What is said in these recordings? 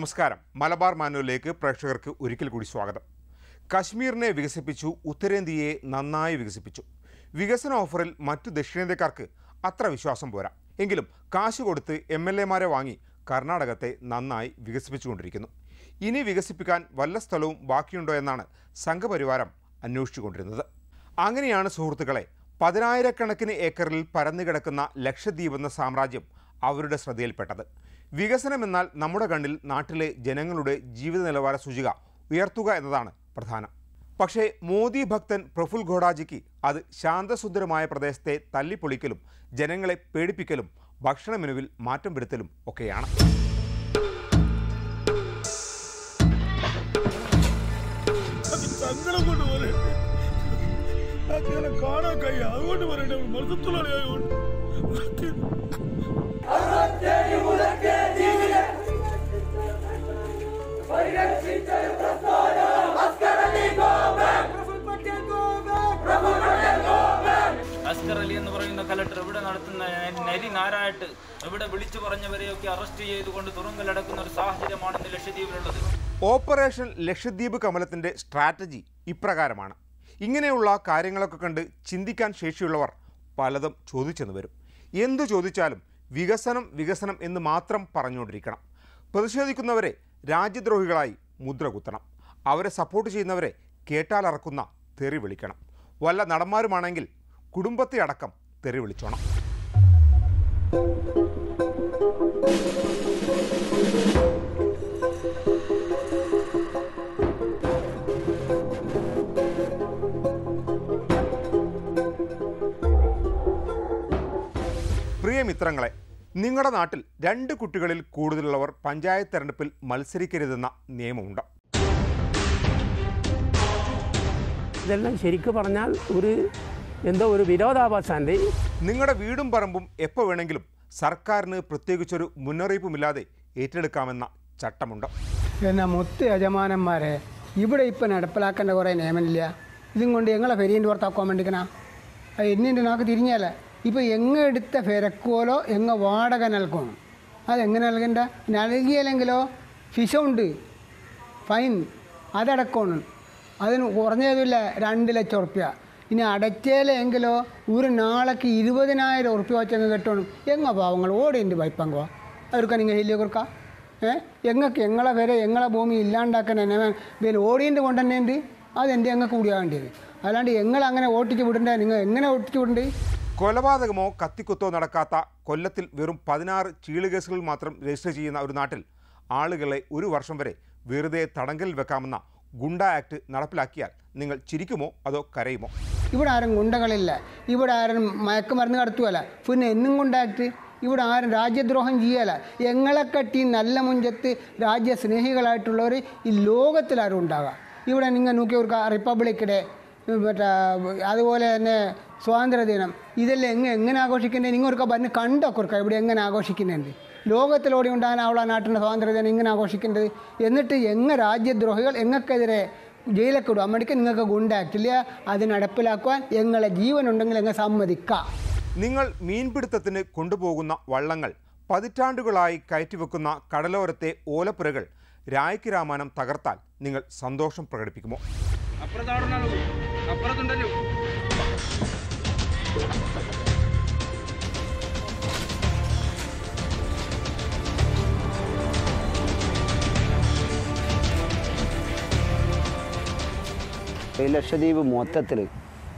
നമസ്കാരം. മലബാർ മാനുവലിലേക്ക് പ്രേക്ഷകർക്ക് ഒരിക്കൽ കൂടി സ്വാഗതം. കശ്മീരിനെ വികസിപ്പിച്ചു ഉത്തരേന്ത്യയെ നന്നായി വികസിപ്പിച്ചു. വികസന ഓഫറിൽ മറ്റു ദക്ഷിണേന്ത്യക്കാർക്ക് അത്ര വിശ്വാസം പോരാ. എങ്കിലും കാശ് കൊടുത്ത് എം എൽ എമാരെ വാങ്ങി കർണാടകത്തെ നന്നായി വികസിപ്പിച്ചുകൊണ്ടിരിക്കുന്നു. ഇനി വികസിപ്പിക്കാൻ വല്ല സ്ഥലവും ബാക്കിയുണ്ടോ എന്നാണ് സംഘപരിവാരം അന്വേഷിച്ചുകൊണ്ടിരുന്നത്. അങ്ങനെയാണ് സുഹൃത്തുക്കളെ പതിനായിരക്കണക്കിന് ഏക്കറിൽ പരന്നുകിടക്കുന്ന ലക്ഷദ്വീപ് എന്ന സാമ്രാജ്യം അവരുടെ ശ്രദ്ധയിൽപ്പെട്ടത്. വികസനമെന്നാൽ നമ്മുടെ കണ്ണിൽ നാട്ടിലെ ജനങ്ങളുടെ ജീവിത നിലവാര സൂചിക ഉയർത്തുക എന്നതാണ് പ്രധാനം. പക്ഷേ മോദി ഭക്തൻ പ്രഫുൽ ഘോഡാജിക്ക് അത് ശാന്തസുന്ദരമായ പ്രദേശത്തെ തല്ലിപ്പൊളിക്കലും ജനങ്ങളെ പേടിപ്പിക്കലും ഭക്ഷണ മെനുവിൽ മാറ്റം വരുത്തലും ഒക്കെയാണ്. കാണാൻ കഴിയാ. അതുകൊണ്ട് പറയുന്ന ഓപ്പറേഷൻ ലക്ഷദ്വീപ് കമലത്തിന്റെ സ്ട്രാറ്റജി ഇപ്രകാരമാണ്. ഇങ്ങനെയുള്ള കാര്യങ്ങളൊക്കെ കണ്ട് ചിന്തിക്കാൻ ശേഷിയുള്ളവർ പലതും ചോദിച്ചെന്ന് വരും. എന്തു ചോദിച്ചാലും വികസനം വികസനം എന്ന് മാത്രം പറഞ്ഞുകൊണ്ടിരിക്കണം. പ്രതിഷേധിക്കുന്നവരെ രാജ്യദ്രോഹികളായി മുദ്ര കുത്തണം. അവരെ സപ്പോർട്ട് ചെയ്യുന്നവരെ കേട്ടാലറക്കുന്ന തെറി വിളിക്കണം. വല്ല നടന്മാരുമാണെങ്കിൽ കുടുംബത്തെ അടക്കം തെറി വിളിച്ചോണം. പ്രിയ മിത്രങ്ങളെ നിങ്ങളുടെ നാട്ടിൽ രണ്ട് കുട്ടികളിൽ കൂടുതലുള്ളവർ പഞ്ചായത്ത് തെരഞ്ഞെടുപ്പിൽ മത്സരിക്കരുതെന്ന നിയമമുണ്ട്? ഇതെല്ലാം ശരിക്കും പറഞ്ഞാൽ ഒരു എന്തോ ഒരു വിരോധാഭാസാന്റെ നിങ്ങളുടെ വീടും പറമ്പും എപ്പോൾ വേണമെങ്കിലും സർക്കാരിന് പ്രത്യേകിച്ചൊരു മുന്നറിയിപ്പുമില്ലാതെ ഏറ്റെടുക്കാമെന്ന ചട്ടമുണ്ട്? എന്നാൽ മൊത്ത യജമാനന്മാരെ ഇവിടെ ഇപ്പം നടപ്പിലാക്കേണ്ട കുറേ നിയമമില്ല. ഇതും കൊണ്ട് ഞങ്ങളെ പെരിയന്റെ പുറത്താക്കാൻ വേണ്ടിക്കണ. അത് എന്നിന്റെ നാക്ക് തിരിഞ്ഞാലേ. ഇപ്പം എങ്ങ എടുത്ത ഫെരക്കോലോ എങ്ങ വാടക നൽകണം അതെങ്ങനെ നൽകണ്ട? നൽകിയില്ലെങ്കിലോ? ഫിഷ ഉണ്ട് ഫൈൻ. അതടക്കണം അതിന് കുറഞ്ഞതുമില്ല രണ്ട് ലക്ഷം ഉറുപ്പ്യ. ഇനി അടച്ചേലെങ്കിലോ ഒരു നാളേക്ക് ഇരുപതിനായിരം ഉറുപ്പ്യ വെച്ചങ്ങ് കെട്ടണം. എങ്ങ പാവങ്ങൾ ഓടിയുണ്ട് വൈപ്പങ്കോ അവർക്ക് നിങ്ങൾ ഹെല്ലിയ കൊടുക്കാം. ഏ? എങ്ങൾക്ക് എങ്ങളെ വരെ എങ്ങളെ ഭൂമി ഇല്ലാണ്ടാക്കാൻ എന്നെ പിന്നെ ഓടിയന്റെ കൊണ്ട് തന്നെ ഉണ്ട് അതെന്റെ ഞങ്ങൾക്ക് കൂടിയാകേണ്ടത് അല്ലാണ്ട് എങ്ങളങ്ങനെ ഓട്ടിച്ച് വിടണ്ടേ? നിങ്ങൾ എങ്ങനെ ഓട്ടിച്ച് വിടണ്ടേ? കൊലപാതകമോ കത്തിക്കുത്തോ നടക്കാത്ത കൊല്ലത്തിൽ വെറും പതിനാറ് ചീളുകേസുകൾ മാത്രം രജിസ്റ്റർ ചെയ്യുന്ന ഒരു നാട്ടിൽ ആളുകളെ ഒരു വർഷം വരെ വെറുതെ തടങ്കലിൽ വെക്കാമെന്ന ഗുണ്ട ആക്ട് നടപ്പിലാക്കിയാൽ നിങ്ങൾ ചിരിക്കുമോ അതോ കരയുമോ? ഇവിടെ ആരും ഗുണ്ടകളില്ല. ഇവിടെ ആരും മയക്കുമരുന്ന് കടത്തുകയല്ല. പിന്നെ എന്നും ഗുണ്ട ആക്ട്? ഇവിടെ ആരും രാജ്യദ്രോഹം ചെയ്യല എങ്ങളെ കട്ടി നല്ല മുഞ്ചത്ത് രാജ്യസ്നേഹികളായിട്ടുള്ളവർ ഈ ലോകത്തിലാരും ഉണ്ടാകാം. ഇവിടെ നിങ്ങൾ നോക്കിയവർക്ക് ഒരു റിപ്പബ്ലിക് ഡേ മറ്റേ അതുപോലെ തന്നെ സ്വാതന്ത്ര്യദിനം ഇതെല്ലാം എങ്ങനെ എങ്ങനെ ആഘോഷിക്കുന്നത് നിങ്ങൾക്ക് പറഞ്ഞ് കണ്ടൊക്കെ ഇവിടെ എങ്ങനെ ആഘോഷിക്കുന്നുണ്ട്? ലോകത്തിലോടി ഉണ്ടാകാനുള്ള നാട്ടിന്റെ സ്വാതന്ത്ര്യദിനം ഇങ്ങനെ ആഘോഷിക്കേണ്ടത്? എന്നിട്ട് എങ്ങ രാജ്യദ്രോഹികൾ എങ്ങൾക്കെതിരെ ജയിലൊക്കെ വിടും അമ്മടിക്ക് നിങ്ങൾക്ക് ഗുണ്ടാക്റ്റില്ല അത് നടപ്പിലാക്കുവാൻ എങ്ങളെ ജീവനുണ്ടെങ്കിൽ എങ്ങനെ സമ്മതിക്കാം. നിങ്ങൾ മീൻപിടുത്തത്തിന് കൊണ്ടുപോകുന്ന വള്ളങ്ങൾ പതിറ്റാണ്ടുകളായി കയറ്റിവെക്കുന്ന കടലോരത്തെ ഓലപ്പുരകൾ രായ്ക്ക് രാമാനം തകർത്താൽ നിങ്ങൾ സന്തോഷം പ്രകടിപ്പിക്കുമോ? ലക്ഷദ്വീപ് മൊത്തത്തിൽ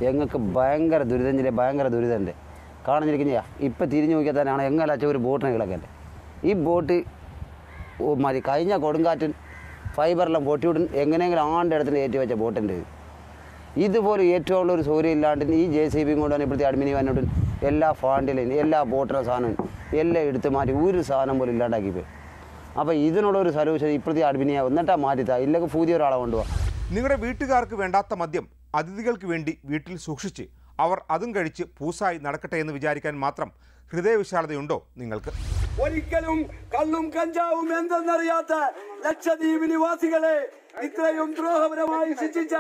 ഞങ്ങൾക്ക് ഭയങ്കര ദുരിതം ചില ഭയങ്കര ദുരിതമുണ്ട് കാണുന്നിരിക്കുന്ന ഇപ്പം തിരിഞ്ഞു നോക്കിയാൽ തന്നെയാണ് എങ്ങനെ ഒരു ബോട്ടിനെ കിടക്കല്ലേ ഈ ബോട്ട് മതി. കഴിഞ്ഞ കൊടുങ്കാറ്റിൻ ഫൈബറെല്ലാം പൊട്ടിവിടും എങ്ങനെയെങ്കിലും ആണ്ട് ഇടത്തിന് കയറ്റി വെച്ച ഇത്. ഇതുപോലെ ഏറ്റവും ഉള്ള ഒരു സൗകര്യം ഇല്ലാണ്ട് ഈ ജെ സി ബിയും കൊണ്ടുവന്ന് ഇപ്പോഴത്തെ അഡ്മിനി വന്നിട്ടും എല്ലാ ഫാണ്ടിലും എല്ലാ ബോട്ടിലെ സാധനവും എല്ലാം എടുത്ത് മാറ്റി ഒരു സാധനം പോലും ഇല്ലാണ്ടാക്കി പോയി അപ്പോൾ ഇതിനുള്ള ഒരു സൊല്യൂഷൻ ഇപ്പോഴത്തെ അഡ്മിനിയാവും എന്നിട്ടാ മാറ്റിത്താ. ഇല്ലെങ്കിൽ പുതിയ ഒരാളെ കൊണ്ടുപോകാം നിങ്ങളുടെ വീട്ടുകാർക്ക് വേണ്ടാത്ത മദ്യം അതിഥികൾക്ക് വേണ്ടി വീട്ടിൽ സൂക്ഷിച്ച് അവർ അതും കഴിച്ച് പൂസായി നടക്കട്ടെ എന്ന് വിചാരിക്കാൻ മാത്രം ഹൃദയവിശാലതയുണ്ടോ നിങ്ങൾക്ക്? ഒരിക്കലും കള്ളും കഞ്ചാവും എന്തെന്നറിയാത്ത ലക്ഷദ്വീപ് നിവാസികളെ ഇത്രയും ദ്രോഹപരമായി ശിക്ഷിച്ച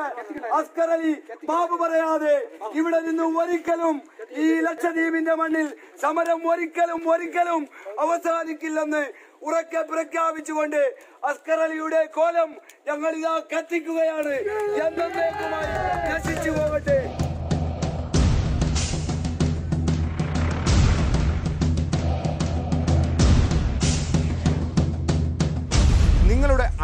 അസ്കർ അലി ബാബു പറയാതെ ഇവിടെ നിന്നും ഒരിക്കലും ഈ ലക്ഷദ്വീപിന്റെ മണ്ണിൽ സമരം ഒരിക്കലും ഒരിക്കലും അവസാനിക്കില്ലെന്ന് ഉറക്കെ പ്രഖ്യാപിച്ചുകൊണ്ട് അസ്കർ അലിയുടെ കോലം ഞങ്ങൾ ഇതാ കത്തിക്കുകയാണ്. എന്നേക്കുമായി നശിച്ചു പോകട്ടെ.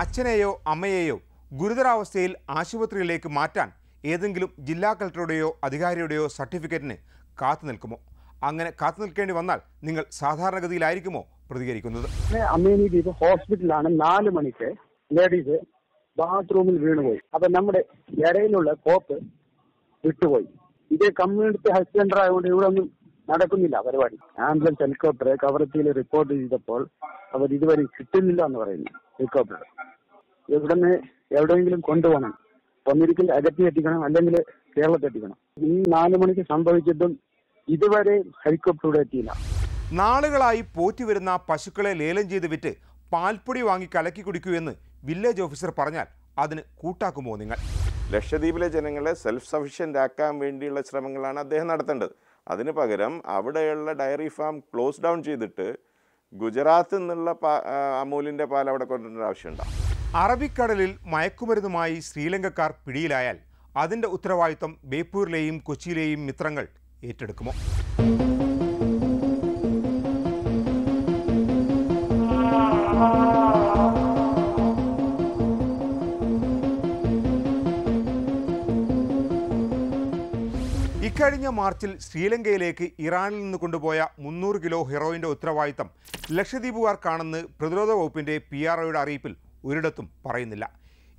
അച്ഛനെയോ അമ്മയെയോ ഗുരുതരാവസ്ഥയിൽ ആശുപത്രിയിലേക്ക് മാറ്റാൻ ഏതെങ്കിലും ജില്ലാ കളക്ടറുടെയോ അധികാരിയുടെയോ സർട്ടിഫിക്കറ്റിന് കാത്തു നിൽക്കുമോ? അങ്ങനെ കാത്തു നിൽക്കേണ്ടി വന്നാൽ നിങ്ങൾ സാധാരണഗതിയിലായിരിക്കുമോ പ്രതികരിക്കുന്നത്? അമ്മേനി ഹോസ്പിറ്റലാണ് നാല് മണിക്ക് ലേഡീസ് ബാത്റൂമിൽ വീണുപോയി. അപ്പൊ നമ്മുടെ ഇടയിലുള്ള കോപ്പ് വിട്ടുപോയി. ഇത് കമ്മ്യൂണിറ്റി ഹെൽത്ത് സെന്റർ ആയതുകൊണ്ട് ഇവിടെ ഒന്നും നടക്കുന്നില്ല പരിപാടി. ആംബുലൻസ് ഹെലികോപ്റ്റർ കവറത്തിയിൽ റിപ്പോർട്ട് ചെയ്തപ്പോൾ അവർ ഇതുവരെ കിട്ടുന്നില്ല എന്ന് പറയുന്നു ഹെലികോപ്റ്റർ. ഇവിടുന്ന് എവിടെയെങ്കിലും കൊണ്ടുപോകണം. ഒന്നിരിക്കൽ അകത്തി എത്തിക്കണം അല്ലെങ്കിൽ കേരളത്തിൽ എത്തിക്കണം. ഈ നാലു മണിക്ക് സംഭവിച്ചിട്ടും ഇതുവരെ ഹെലികോപ്റ്റർ ഇവിടെ എത്തിയില്ല. നാളുകളായി പോറ്റി വരുന്ന പശുക്കളെ ലേലം ചെയ്ത് വിറ്റ് പാൽപ്പൊടി വാങ്ങി കലക്കി കുടിക്കൂ എന്ന് വില്ലേജ് ഓഫീസർ പറഞ്ഞാൽ അതിന് കൂട്ടാക്കുമോ നിങ്ങൾ? ലക്ഷദ്വീപിലെ ജനങ്ങളെ സെൽഫ് സഫീഷ്യന്റ് ആക്കാൻ വേണ്ടിയുള്ള ശ്രമങ്ങളാണ് അദ്ദേഹം നടത്തേണ്ടത്. അതിന് പകരം അവിടെയുള്ള ഡയറി ഫാം ക്ലോസ് ഡൗൺ ചെയ്തിട്ട് ഗുജറാത്തിൽ നിന്നുള്ള പാ അമൂലിന്റെ പാൽ അവിടെ കൊണ്ടുവരേണ്ട ആവശ്യമുണ്ടോ. അറബിക്കടലിൽ മയക്കുമരുന്നുമായി ശ്രീലങ്കക്കാർ പിടിയിലായാൽ അതിന്റെ ഉത്തരവാദിത്തം ബേപ്പൂരിലെയും കൊച്ചിയിലെയും മിത്രങ്ങൾ ഏറ്റെടുക്കുമോ? ഇക്കഴിഞ്ഞ മാർച്ചിൽ ശ്രീലങ്കയിലേക്ക് ഇറാനിൽ നിന്ന് കൊണ്ടുപോയ മുന്നൂറ് കിലോ ഹെറോയിന്റെ ഉത്തരവാദിത്തം ലക്ഷദ്വീപുകാർക്കാണെന്ന് പ്രതിരോധ വകുപ്പിന്റെ പി ആർ ഒയുടെ അറിയിപ്പിൽ ഒരിടത്തും പറയുന്നില്ല.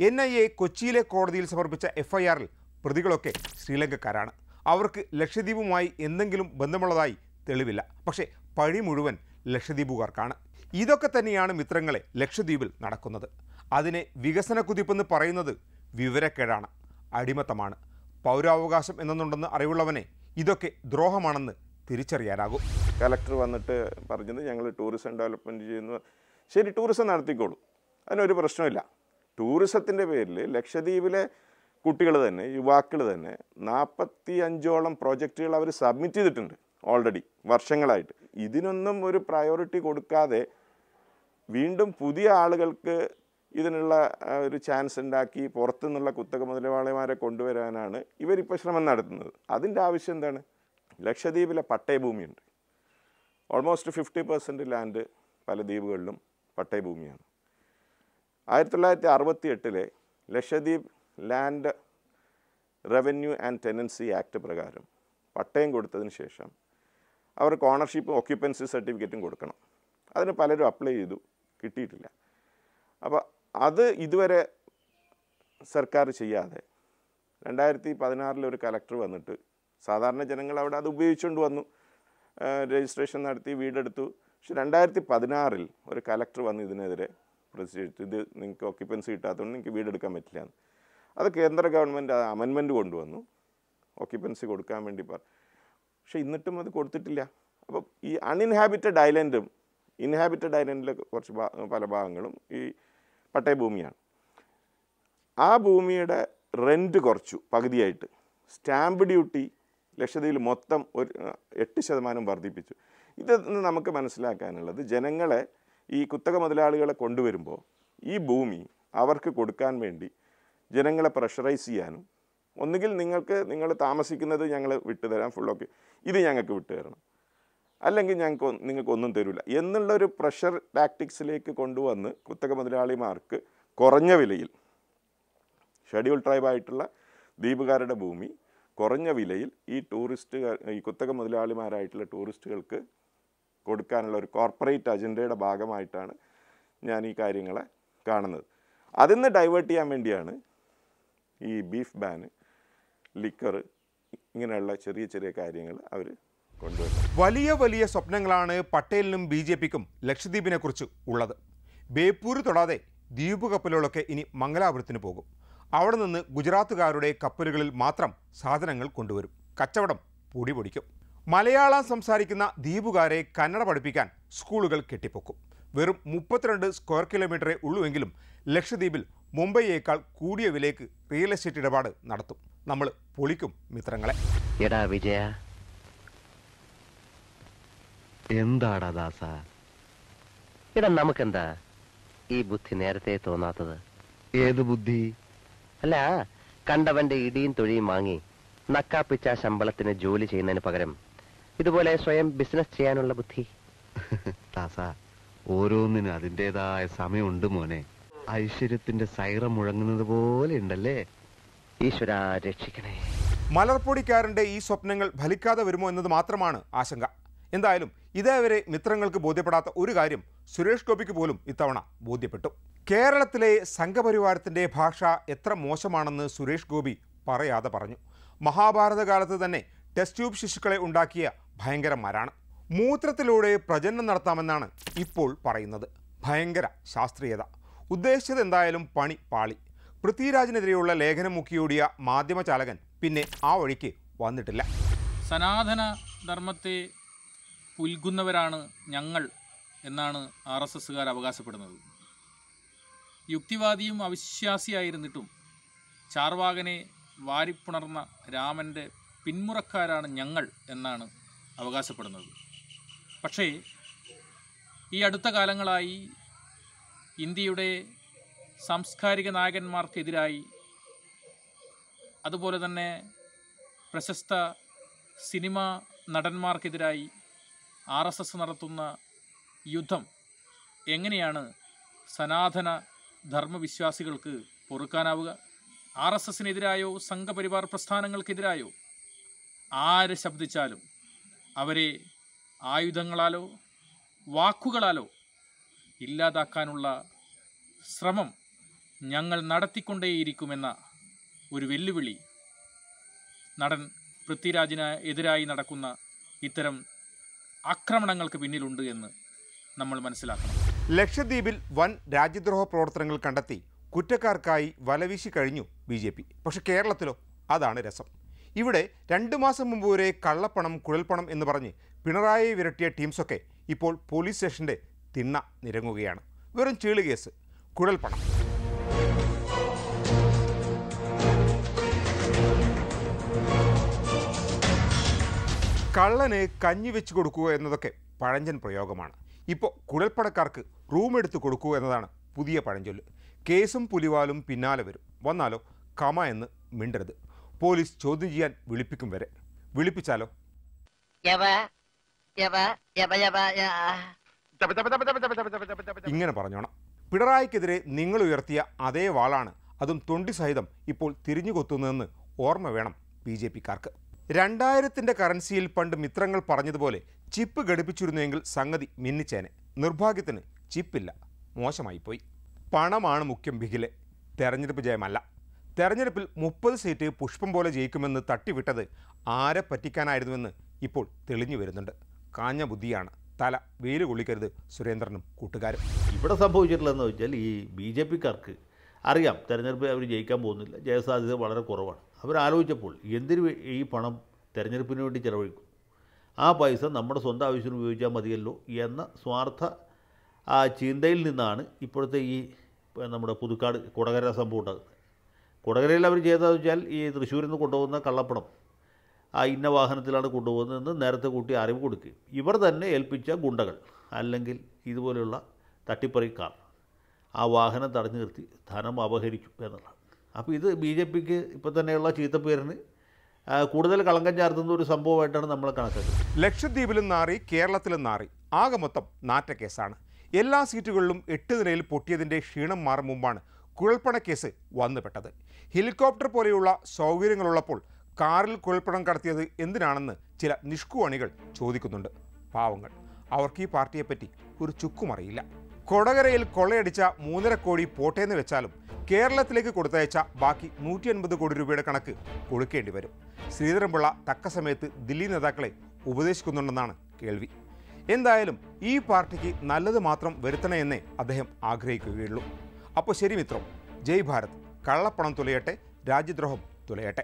എൻ ഐ എ കൊച്ചിയിലെ കോടതിയിൽ സമർപ്പിച്ച എഫ്ഐആറിൽ പ്രതികളൊക്കെ ശ്രീലങ്കക്കാരാണ്. അവർക്ക് ലക്ഷദ്വീപുമായി എന്തെങ്കിലും ബന്ധമുള്ളതായി തെളിവില്ല. പക്ഷേ പഴി മുഴുവൻ ലക്ഷദ്വീപുകാർക്കാണ്. ഇതൊക്കെ തന്നെയാണ് മിത്രങ്ങളെ ലക്ഷദ്വീപിൽ നടക്കുന്നത്. അതിനെ വികസന കുതിപ്പെന്ന് പറയുന്നത് വിവരക്കേടാണ് അടിമത്തമാണ്. പൗരാവകാശം എന്നുണ്ടെന്ന് അറിവുള്ളവനെ ഇതൊക്കെ ദ്രോഹമാണെന്ന് തിരിച്ചറിയാനാകും. കലക്ടർ വന്നിട്ട് പറഞ്ഞത് ഞങ്ങൾ ടൂറിസം ഡെവലപ്മെന്റ് ചെയ്യുന്നു. ശരി ടൂറിസം നടത്തിക്കോളൂ. അതിനൊരു പ്രശ്നമില്ല. ടൂറിസത്തിന്റെ പേരിൽ ലക്ഷദ്വീപിലെ കുട്ടികൾ തന്നെ യുവാക്കൾ തന്നെ നാൽപ്പത്തി അഞ്ചോളം പ്രോജക്റ്റുകൾ അവർ സബ്മിറ്റ് ചെയ്തിട്ടുണ്ട് ഓൾറെഡി വർഷങ്ങളായിട്ട്. ഇതിനൊന്നും ഒരു പ്രയോറിറ്റി കൊടുക്കാതെ വീണ്ടും പുതിയ ആളുകൾക്ക് ഇതിനുള്ള ഒരു ചാൻസ് ഉണ്ടാക്കി പുറത്തുനിന്നുള്ള കുത്തക മുതലാളിമാരെ കൊണ്ടുവരാനാണ് ഇവരിപ്പോൾ ശ്രമം നടത്തുന്നത്. അതിന്റെ ആവശ്യം എന്താണ്? ലക്ഷദ്വീപിലെ പട്ടയഭൂമിയുണ്ട്. ഓൾമോസ്റ്റ് ഫിഫ്റ്റി പെർസെന്റ് ലാൻഡ് പല ദ്വീപുകളിലും പട്ടയഭൂമിയാണ്. ആയിരത്തി തൊള്ളായിരത്തി അറുപത്തി എട്ടിലെ Lakshadweep land revenue and tenancy act പ്രകാരം പട്ടയം കൊടുത്തതിന് ശേഷം അവർക്ക് ഓണർഷിപ്പും ഓക്യുപ്പൻസി സർട്ടിഫിക്കറ്റും കൊടുക്കണം. അതിന് പലരും അപ്ലൈ ചെയ്തു കിട്ടിയിട്ടില്ല. അപ്പോൾ അത് ഇതുവരെ സർക്കാർ ചെയ്യാതെ. രണ്ടായിരത്തി പതിനാറിൽ ഒരു കലക്ടർ വന്നിട്ട് സാധാരണ ജനങ്ങൾ അവിടെ അത് ഉപയോഗിച്ചുകൊണ്ട് വന്നു. രജിസ്ട്രേഷൻ നടത്തി വീടെടുത്തു. പക്ഷെ രണ്ടായിരത്തി പതിനാറിൽ ഒരു കലക്ടർ വന്ന് ഇതിനെതിരെ പ്രതിഷേധിച്ചു. ഇത് നിങ്ങൾക്ക് ഓക്യുപ്പൻസി കിട്ടാത്തതുകൊണ്ട് നിങ്ങൾക്ക് വീടെടുക്കാൻ പറ്റില്ല എന്ന് അത് കേന്ദ്ര ഗവൺമെന്റ് അമെൻമെന്റ് കൊണ്ടുവന്നു. ഓക്യുപ്പൻസി കൊടുക്കാൻ വേണ്ടി പറ. പക്ഷെ എന്നിട്ടും അത് കൊടുത്തിട്ടില്ല. അപ്പോൾ ഈ അൺഇൻഹാബിറ്റഡ് ഐലൻഡും ഇൻഹാബിറ്റഡ് ഐലൻഡിലെ കുറച്ച് പല ഭാഗങ്ങളും ഈ പട്ടയഭൂമിയാണ്. ആ ഭൂമിയുടെ റെന്റ് കുറച്ചു പകുതിയായിട്ട്. സ്റ്റാമ്പ് ഡ്യൂട്ടി ലക്ഷദ്വീപിൽ മൊത്തം ഒരു എട്ട് ശതമാനം വർദ്ധിപ്പിച്ചു. ഇത് നമുക്ക് മനസ്സിലാക്കാനുള്ളത് ജനങ്ങളെ ഈ കുത്തക മുതലാളികളെ കൊണ്ടുവരുമ്പോൾ ഈ ഭൂമി അവർക്ക് കൊടുക്കാൻ വേണ്ടി ജനങ്ങളെ പ്രഷറൈസ് ചെയ്യാനും ഒന്നുകിൽ നിങ്ങൾക്ക് നിങ്ങൾ താമസിക്കുന്നത് ഞങ്ങൾ വിട്ടുതരാം ഫുള്ളൊക്കെ ഇത് ഞങ്ങൾക്ക് വിട്ടുതരണം. അല്ലെങ്കിൽ ഞങ്ങൾക്ക് നിങ്ങൾക്കൊന്നും തരില്ല എന്നുള്ളൊരു പ്രഷർ ടാക്ടിക്സിലേക്ക് കൊണ്ടുവന്ന് കുത്തക മുതലാളിമാർക്ക് കുറഞ്ഞ വിലയിൽ ഷെഡ്യൂൾ ട്രൈബായിട്ടുള്ള ദ്വീപുകാരുടെ ഭൂമി കുറഞ്ഞ വിലയിൽ ഈ ടൂറിസ്റ്റ് ഈ കുത്തക മുതലാളിമാരായിട്ടുള്ള ടൂറിസ്റ്റുകൾക്ക് കൊടുക്കാനുള്ള ഒരു കോർപ്പറേറ്റ് അജണ്ടയുടെ ഭാഗമായിട്ടാണ് ഞാൻ ഈ കാര്യങ്ങളെ കാണുന്നത്. അതിൽ നിന്ന് ഡൈവേർട്ട് ചെയ്യാൻ വേണ്ടിയാണ് ഈ ബീഫ് ബാന് ലിക്കർ ഇങ്ങനെയുള്ള ചെറിയ ചെറിയ കാര്യങ്ങൾ അവർ വലിയ വലിയ സ്വപ്നങ്ങളാണ് പട്ടേലിനും ബി ജെ പിക്കും ലക്ഷദ്വീപിനെ കുറിച്ച് ഉള്ളത്. ബേപ്പൂര് തൊടാതെ ദ്വീപ് കപ്പലുകളൊക്കെ ഇനി മംഗലാപുരത്തിന് പോകും. അവിടെ നിന്ന് ഗുജറാത്തുകാരുടെ കപ്പലുകളിൽ മാത്രം സാധനങ്ങൾ കൊണ്ടുവരും. കച്ചവടം പൊടി പൊടിക്കും. മലയാളം സംസാരിക്കുന്ന ദ്വീപുകാരെ കന്നഡ പഠിപ്പിക്കാൻ സ്കൂളുകൾ കെട്ടിപ്പൊക്കും. വെറും മുപ്പത്തിരണ്ട് സ്ക്വയർ കിലോമീറ്ററേ ഉള്ളുവെങ്കിലും ലക്ഷദ്വീപിൽ മുംബൈയേക്കാൾ കൂടിയ വിലയ്ക്ക് റിയൽ എസ്റ്റേറ്റ് ഇടപാട് നടത്തും. നമ്മൾ പൊളിക്കും മിത്രങ്ങളെ. എടാ വിജയ എന്താടാ ദാസ? ഇടാ നമുക്കെന്താ? ഈ ബുദ്ധി നേരത്തെ തോന്നാത്തത്. ഏത് ബുദ്ധി? അല്ല കണ്ടവന്റെ ഇടിയും തൊഴിയും വാങ്ങി നക്കാപ്പിച്ച ശമ്പളത്തിന് ജോലി ചെയ്യുന്നതിന് പകരം ഇതുപോലെ സ്വയം ബിസിനസ് ചെയ്യാനുള്ള ബുദ്ധി. ദാസ ഓരോന്നിനും അതിന്റെതായ സമയമുണ്ട് മോനെ. ഐശ്വര്യത്തിന്റെ സൈറം മുഴങ്ങുന്നത് പോലെ ഉണ്ടല്ലേ? ഈശ്വര രക്ഷിക്കണേ. മലർപ്പൊടിക്കാരന്റെ ഈ സ്വപ്നങ്ങൾ ഫലിക്കാതെ വരുമോ എന്നത് മാത്രമാണ് ആശങ്ക. എന്തായാലും ഇതേവരെ മിത്രങ്ങൾക്ക് ബോധ്യപ്പെടാത്ത ഒരു കാര്യം സുരേഷ് ഗോപിക്ക് പോലും ഇത്തവണ ബോധ്യപ്പെട്ടു. കേരളത്തിലെ സംഘപരിവാരത്തിന്റെ ഭാഷ എത്ര മോശമാണെന്ന് സുരേഷ് ഗോപി പറയാതെ പറഞ്ഞു. മഹാഭാരത കാലത്ത് തന്നെ ടെസ്റ്റ് ട്യൂബ് ശിശുക്കളെ ഉണ്ടാക്കിയ ഭയങ്കരന്മാരാണ്. മൂത്രത്തിലൂടെ പ്രജനനം നടത്താമെന്നാണ് ഇപ്പോൾ പറയുന്നത്. ഭയങ്കര ശാസ്ത്രീയത. ഉദ്ദേശിച്ചത് എന്തായാലും പണി പാളി. പൃഥ്വിരാജിനെതിരെയുള്ള ലേഖനം മുക്കിയോടിയ മാധ്യമചാലകൻ പിന്നെ ആ വഴിക്ക് വന്നിട്ടില്ല. സനാതന ധർമ്മത്തെ പുൽകുന്നവരാണ് ഞങ്ങൾ എന്നാണ് ആർ എസ് എസ്സുകാർ അവകാശപ്പെടുന്നത്. യുക്തിവാദിയും അവിശ്വാസിയായിരുന്നിട്ടും ചാർവാകനെ വാരിപ്പുണർന്ന രാമന്റെ പിന്മുറക്കാരാണ് ഞങ്ങൾ എന്നാണ് അവകാശപ്പെടുന്നത്. പക്ഷേ ഈ അടുത്ത കാലങ്ങളായി ഇന്ത്യയുടെ സാംസ്കാരിക നായകന്മാർക്കെതിരായി അതുപോലെ തന്നെ പ്രശസ്ത സിനിമ നടന്മാർക്കെതിരായി ആർ എസ് എസ് നടത്തുന്ന യുദ്ധം എങ്ങനെയാണ് സനാതന ധർമ്മവിശ്വാസികൾക്ക് പൊറുക്കാനാവുക? ആർ എസ് എസിനെതിരായോ സംഘപരിവാർ പ്രസ്ഥാനങ്ങൾക്കെതിരായോ ആര് ശബ്ദിച്ചാലും അവരെ ആയുധങ്ങളാലോ വാക്കുകളാലോ ഇല്ലാതാക്കാനുള്ള ശ്രമം ഞങ്ങൾ നടത്തിക്കൊണ്ടേയിരിക്കുമെന്ന ഒരു വെല്ലുവിളി നടൻ പൃഥ്വിരാജിന് എതിരായി നടക്കുന്ന ഇത്തരം ആക്രമണങ്ങൾക്ക് പിന്നിലുണ്ട് എന്ന് നമ്മൾ മനസ്സിലാക്കണം. ലക്ഷദ്വീപിൽ വൻ രാജ്യദ്രോഹ പ്രവർത്തനങ്ങൾ കണ്ടെത്തി കുറ്റക്കാർക്കായി വലവീശി കഴിഞ്ഞു ബി ജെ പി. പക്ഷെ കേരളത്തിലോ അതാണ് രസം. ഇവിടെ രണ്ട് മാസം മുമ്പ് വരെ കള്ളപ്പണം കുഴൽപ്പണം എന്ന് പറഞ്ഞ് പിണറായി വിരട്ടിയ ടീംസൊക്കെ ഇപ്പോൾ പോലീസ് സ്റ്റേഷന്റെ തിണ്ണ നിരങ്ങുകയാണ്. വെറും ചീൾ കേസ് കുഴൽപ്പണം. കള്ളന് കഞ്ഞി വെച്ച് കൊടുക്കുക എന്നതൊക്കെ പഴഞ്ചൻ പ്രയോഗമാണ്. ഇപ്പോൾ കുഴൽപ്പണക്കാർക്ക് റൂം എടുത്ത് കൊടുക്കുക എന്നതാണ് പുതിയ പഴഞ്ചൊല്ല്. കേസും പുലിവാലും പിന്നാലെ വരും. വന്നാലോ കമ എന്ന് മിണ്ടരുത്. പോലീസ് ചോദ്യം ചെയ്യാൻ വിളിപ്പിക്കും വരെ. വിളിപ്പിച്ചാലോ? ഇങ്ങനെ പറഞ്ഞോണം. പിണറായിക്കെതിരെ നിങ്ങൾ ഉയർത്തിയ അതേ വാളാണ്. അതും തൊണ്ടി സഹിതം ഇപ്പോൾ തിരിഞ്ഞു കൊത്തുന്നതെന്ന് ഓർമ്മ വേണം ബി ജെ പിക്കാർക്ക്. രണ്ടായിരത്തിന്റെ കറൻസിയിൽ പണ്ട് മിത്രങ്ങൾ പറഞ്ഞതുപോലെ ചിപ്പ് ഘടിപ്പിച്ചിരുന്നുവെങ്കിൽ സംഗതി മിന്നിച്ചേനെ. നിർഭാഗ്യത്തിന് ചിപ്പില്ല. മോശമായിപ്പോയി. പണമാണ് മുഖ്യം ബിഗിലെ. തെരഞ്ഞെടുപ്പ് ജയമല്ല. തെരഞ്ഞെടുപ്പിൽ മുപ്പത് സീറ്റ് പുഷ്പം പോലെ ജയിക്കുമെന്ന് തട്ടിവിട്ടത് ആരെ പറ്റിക്കാനായിരുന്നുവെന്ന് ഇപ്പോൾ തെളിഞ്ഞു വരുന്നുണ്ട്. കാഞ്ഞ ബുദ്ധിയാണ്. തല വെയിൽ കൊള്ളിക്കരുത് സുരേന്ദ്രനും കൂട്ടുകാരും. ഇവിടെ സംഭവിച്ചിട്ടില്ലെന്ന് വെച്ചാൽ ഈ ബി ജെ പിക്കാർക്ക് അറിയാം തെരഞ്ഞെടുപ്പ് അവർ ജയിക്കാൻ പോകുന്നില്ല. ജയസാധ്യത വളരെ കുറവാണ്. അവരാലോചിച്ചപ്പോൾ എന്തിനു ഈ പണം തിരഞ്ഞെടുപ്പിന് വേണ്ടി ചിലവഴിക്കും? ആ പൈസ നമ്മുടെ സ്വന്തം ആവശ്യത്തിന് ഉപയോഗിച്ചാൽ മതിയല്ലോ എന്ന സ്വാർത്ഥ ആ ചിന്തയിൽ നിന്നാണ് ഇപ്പോഴത്തെ ഈ നമ്മുടെ പുതുക്കാട് കൊടകര സംഭവം ഉണ്ടാകുന്നത്. കൊടകരയിൽ അവർ ചെയ്തതെന്ന് വെച്ചാൽ ഈ തൃശ്ശൂരിൽ നിന്ന് കൊണ്ടുപോകുന്ന കള്ളപ്പണം ആ ഇന്ന വാഹനത്തിലാണ് കൊണ്ടുപോകുന്നതെന്ന് നേരത്തെ കൂട്ടി അറിവ് കൊടുക്കുകയും. ഇവർ തന്നെ ഏൽപ്പിച്ച ഗുണ്ടകൾ അല്ലെങ്കിൽ ഇതുപോലെയുള്ള തട്ടിപ്പറിക്കാർ ആ വാഹനം തടഞ്ഞു നിർത്തി ധനം അപഹരിച്ചു എന്നുള്ളതാണ്. അപ്പോൾ ഇത് ബി ജെ പിക്ക് ഇപ്പോൾ തന്നെയുള്ള ചീത്തപ്പേരിന് കൂടുതൽ കളങ്കം ചാർത്തുന്ന ഒരു സംഭവമായിട്ടാണ് നമ്മൾ കണക്കാക്കുന്നത്. ലക്ഷദ്വീപിലും നാറി കേരളത്തിലും നാറി ആകെ മൊത്തം നാറ്റക്കേസാണ് എല്ലാ സീറ്റുകളിലും എട്ട് നിലയിൽ പൊട്ടിയതിന്റെ ക്ഷീണം മാറും മുമ്പാണ് കുഴൽപ്പണ കേസ് വന്നുപെട്ടത്. ഹെലികോപ്റ്റർ പോലെയുള്ള സൗകര്യങ്ങളുള്ളപ്പോൾ കാറിൽ കുഴൽപ്പണം കടത്തിയത് എന്തിനാണെന്ന് ചില നിഷ്കുവണികൾ ചോദിക്കുന്നുണ്ട്. പാവങ്ങൾ അവർക്ക് ഈ പാർട്ടിയെപ്പറ്റി ഒരു ചുക്കുമറിയില്ല കൊടകരയിൽ കൊള്ളയടിച്ച മൂന്നര കോടി പോട്ടേന്ന് വെച്ചാലും കേരളത്തിലേക്ക് കൊടുത്തയച്ച ബാക്കി നൂറ്റി അൻപത് കോടി രൂപയുടെ കണക്ക് കൊടുക്കേണ്ടി വരും. ശ്രീധരൻപിള്ള തക്ക സമയത്ത് ദില്ലി നേതാക്കളെ ഉപദേശിക്കുന്നുണ്ടെന്നാണ് കേൾവി. എന്തായാലും ഈ പാർട്ടിക്ക് നല്ലത് മാത്രം വരുത്തണമെന്നേ അദ്ദേഹം ആഗ്രഹിക്കുകയുള്ളൂ. അപ്പോൾ ശരി മിത്രം ജയ് ഭാരത്. കള്ളപ്പണം തുലയട്ടെ രാജ്യദ്രോഹം തുലയട്ടെ.